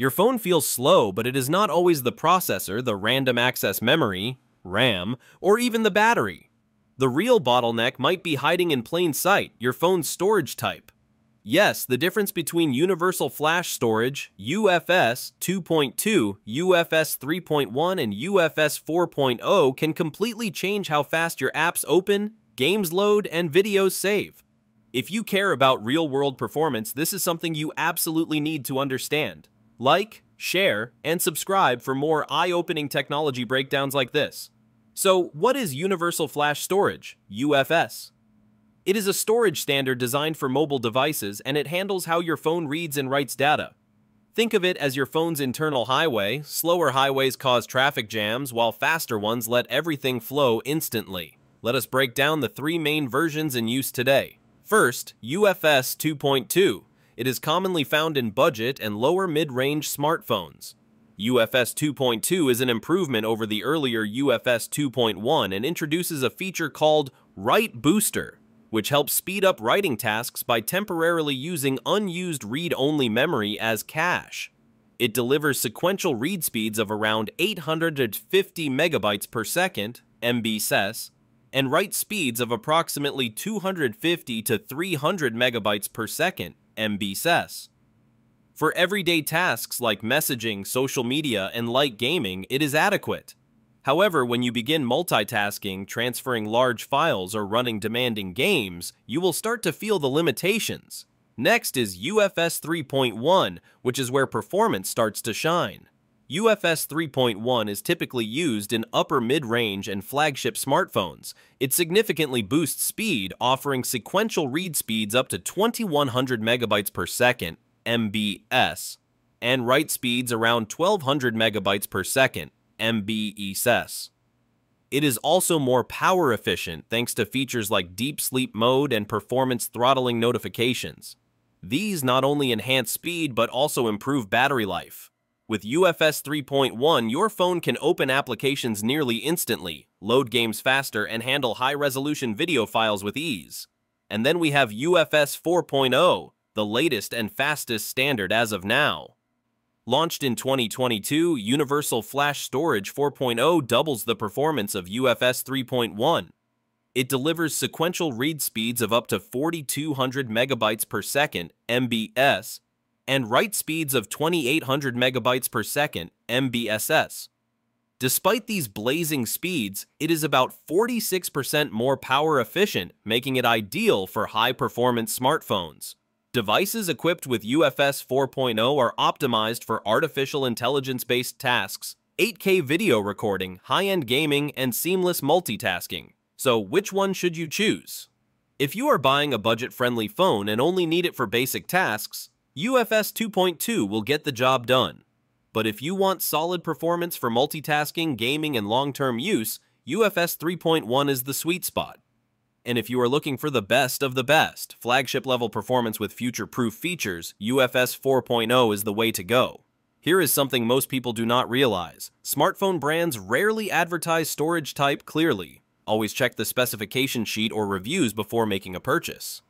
Your phone feels slow, but it is not always the processor, the random access memory, RAM, or even the battery. The real bottleneck might be hiding in plain sight, your phone's storage type. Yes, the difference between Universal Flash Storage, UFS 2.2, UFS 3.1, and UFS 4.0 can completely change how fast your apps open, games load, and videos save. If you care about real-world performance, this is something you absolutely need to understand. Like, share, and subscribe for more eye-opening technology breakdowns like this. So, what is Universal Flash Storage, UFS? It is a storage standard designed for mobile devices and it handles how your phone reads and writes data. Think of it as your phone's internal highway. Slower highways cause traffic jams, while faster ones let everything flow instantly. Let us break down the three main versions in use today. First, UFS 2.2. It is commonly found in budget and lower mid-range smartphones. UFS 2.2 is an improvement over the earlier UFS 2.1 and introduces a feature called Write Booster which helps speed up writing tasks by temporarily using unused read-only memory as cache. It delivers sequential read speeds of around 850 megabytes per second, MBSS, and write speeds of approximately 250 to 300 megabytes per second, MBSS. For everyday tasks like messaging, social media, and light gaming, it is adequate. However, when you begin multitasking, transferring large files, or running demanding games, you will start to feel the limitations. Next is UFS 3.1, which is where performance starts to shine. UFS 3.1 is typically used in upper mid-range and flagship smartphones. It significantly boosts speed, offering sequential read speeds up to 2100 megabytes per second, MBS, and write speeds around 1200 megabytes per second, MBESS. It is also more power efficient thanks to features like deep sleep mode and performance throttling notifications. These not only enhance speed but also improve battery life. With UFS 3.1, your phone can open applications nearly instantly, load games faster, and handle high-resolution video files with ease. And then we have UFS 4.0, the latest and fastest standard as of now. Launched in 2022, Universal Flash Storage 4.0 doubles the performance of UFS 3.1. It delivers sequential read speeds of up to 4200 megabytes per second, MBS, and write speeds of 2800 megabytes per second, MBSS. Despite these blazing speeds, it is about 46% more power efficient, making it ideal for high-performance smartphones. Devices equipped with UFS 4.0 are optimized for artificial intelligence-based tasks, 8K video recording, high-end gaming, and seamless multitasking. So which one should you choose? If you are buying a budget-friendly phone and only need it for basic tasks, UFS 2.2 will get the job done. But if you want solid performance for multitasking, gaming, and long-term use, UFS 3.1 is the sweet spot. And if you are looking for the best of the best, flagship level performance with future-proof features, UFS 4.0 is the way to go. Here is something most people do not realize. Smartphone brands rarely advertise storage type clearly. Always check the specification sheet or reviews before making a purchase.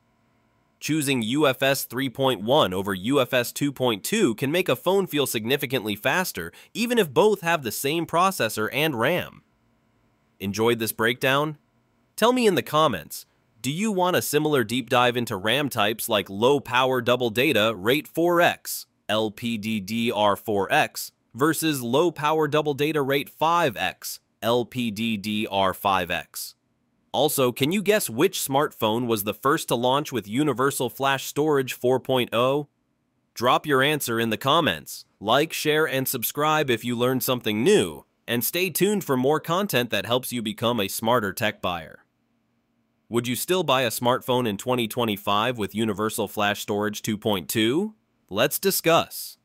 Choosing UFS 3.1 over UFS 2.2 can make a phone feel significantly faster, even if both have the same processor and RAM. Enjoyed this breakdown? Tell me in the comments, do you want a similar deep dive into RAM types like low power double data rate 4x, LPDDR4X, versus low power double data rate 5x, LPDDR5X? Also, can you guess which smartphone was the first to launch with Universal Flash Storage 4.0? Drop your answer in the comments. Like, share, and subscribe if you learned something new. And stay tuned for more content that helps you become a smarter tech buyer. Would you still buy a smartphone in 2025 with Universal Flash Storage 2.2? Let's discuss.